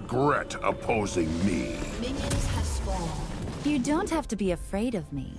regret opposing me. Minions have spawned. You don't have to be afraid of me.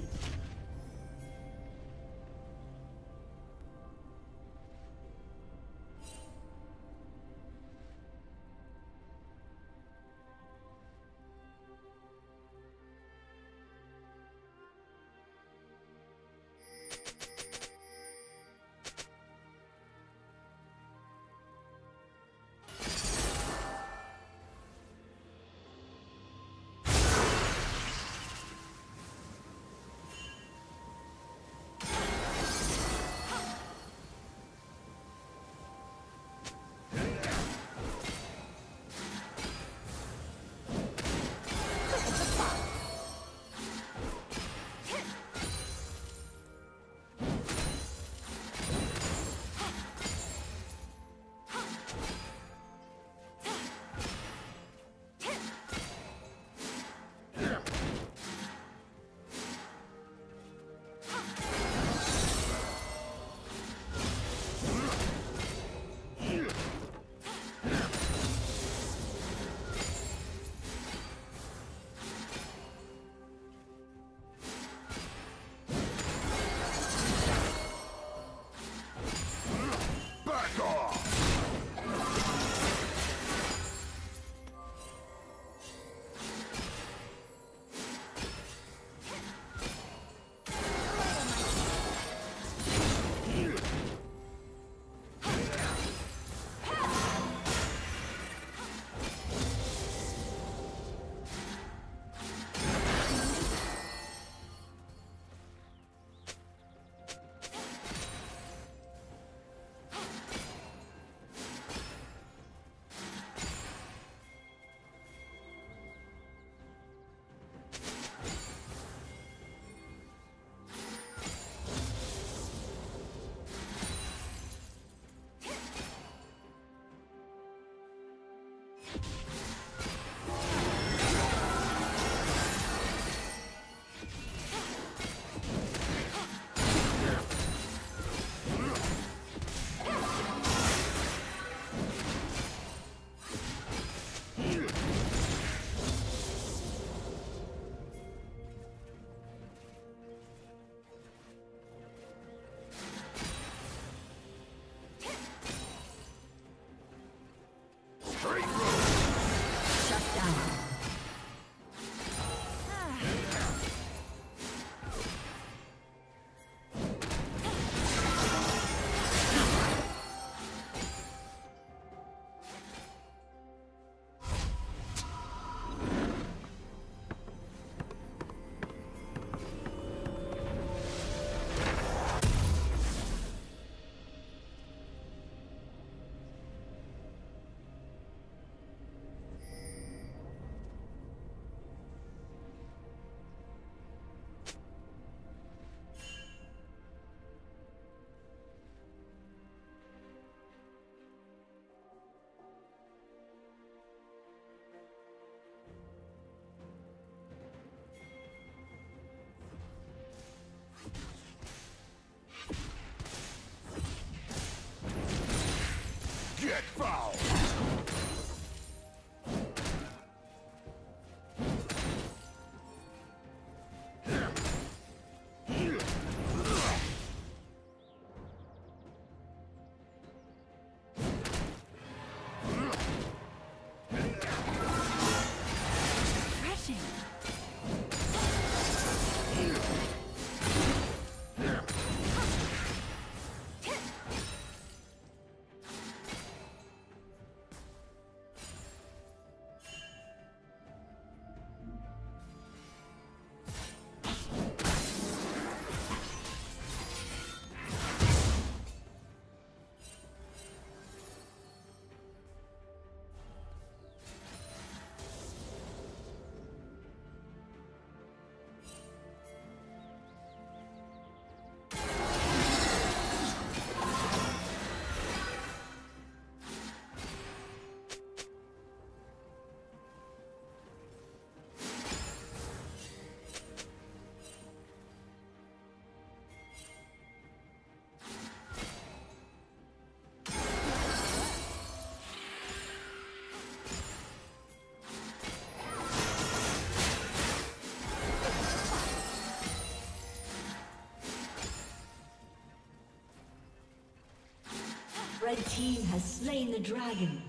Red team has slain the dragon.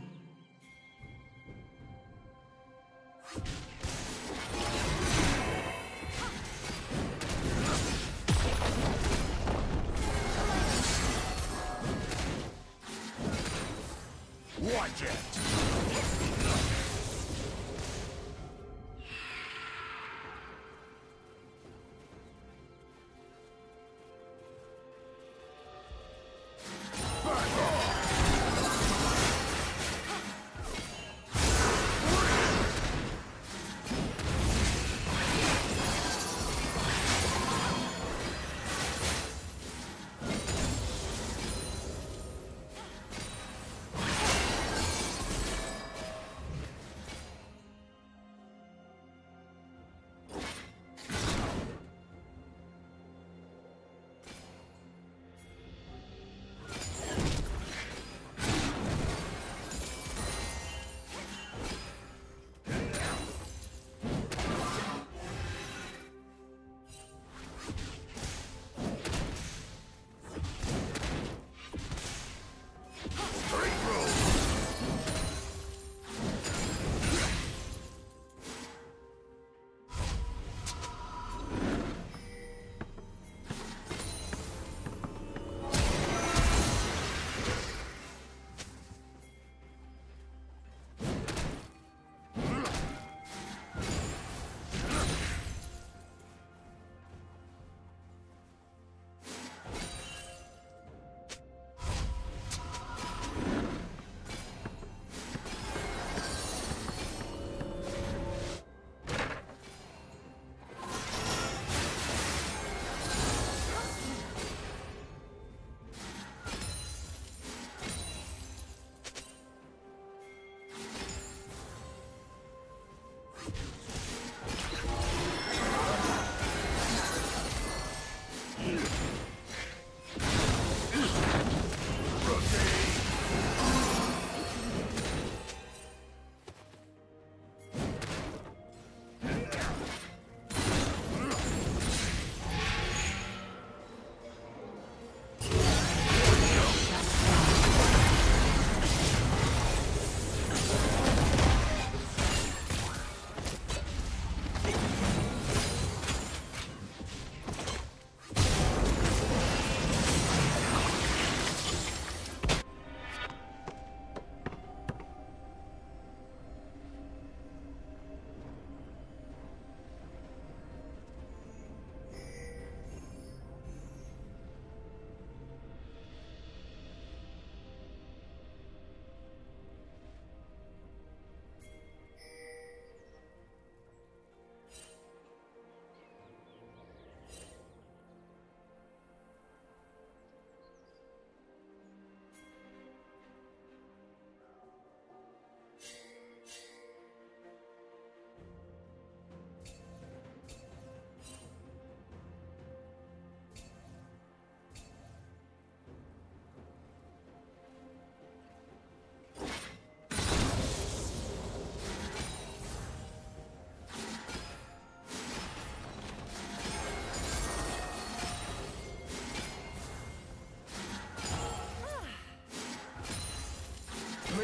Watch it!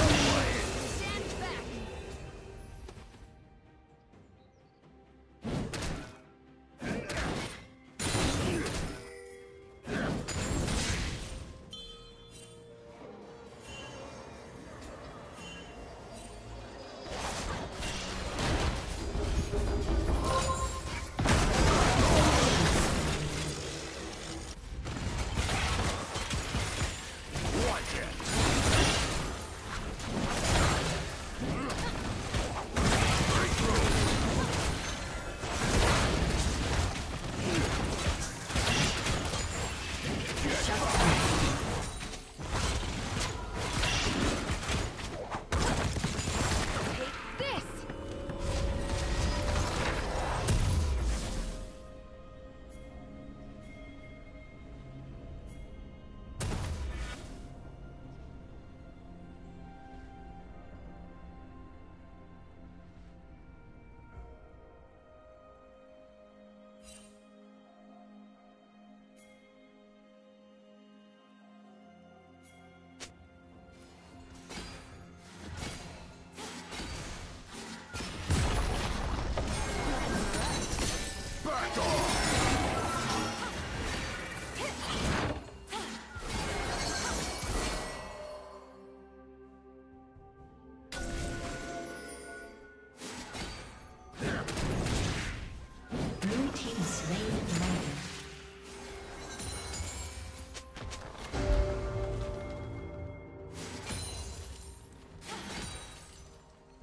away.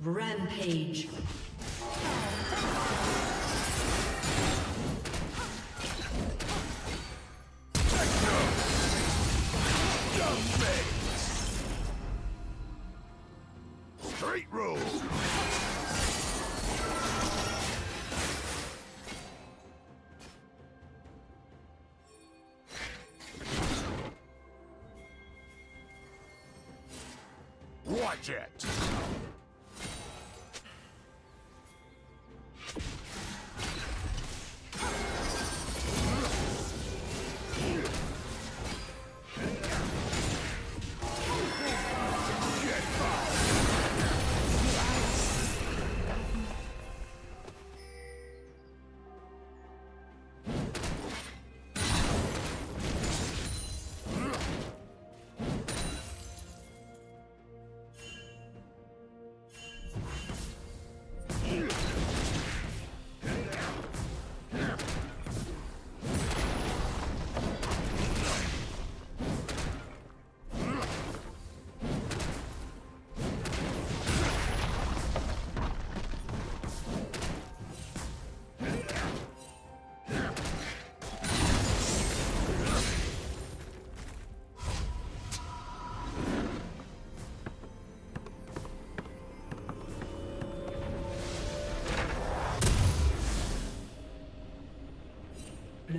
Rampage.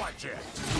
Watch it.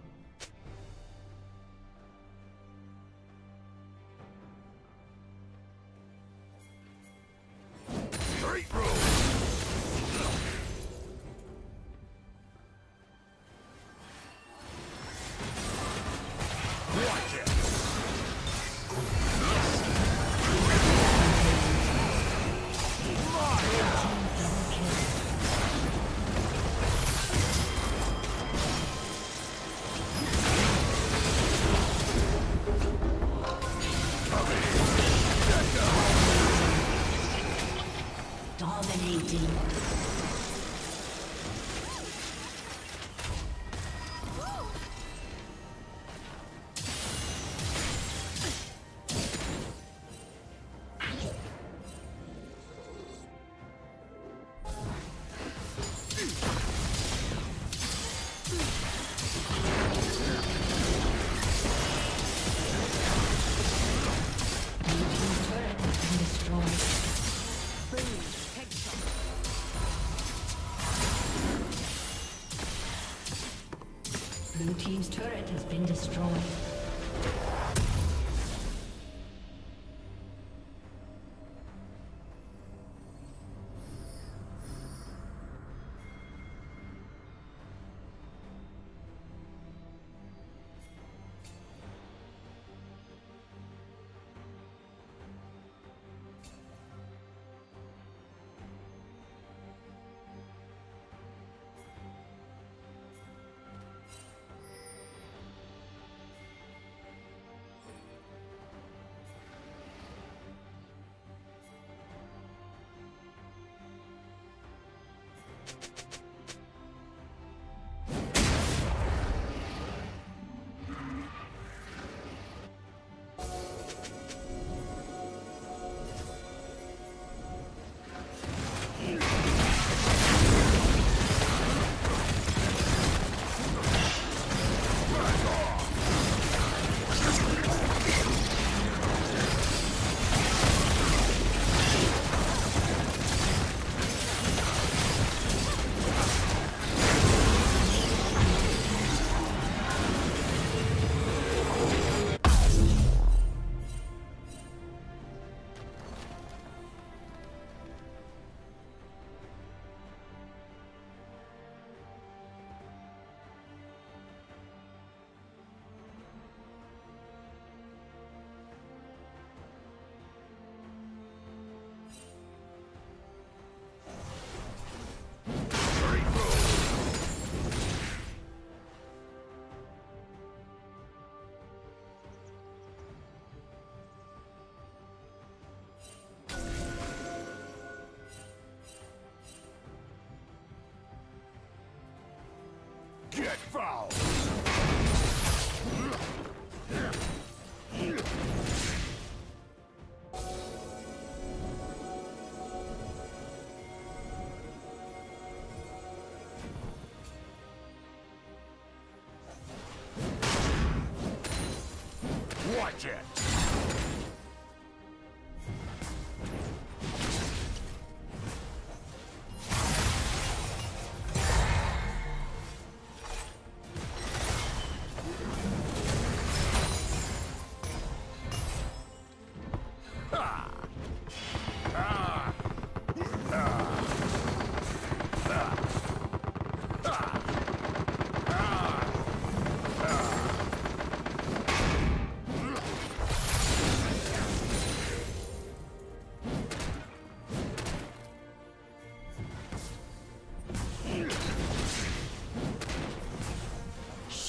Dominating. Been destroyed. Watch it.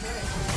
turret.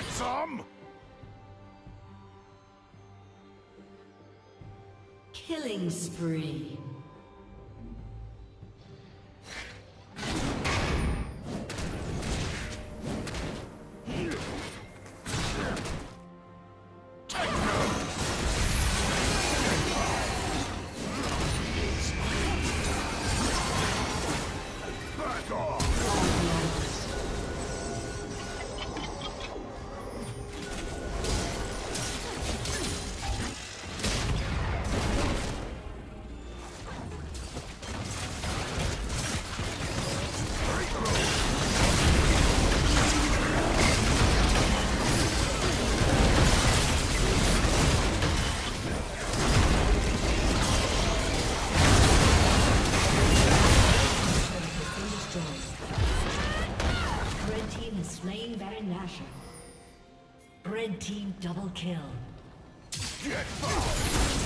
like some? Killing spree. Red team double kill. Get!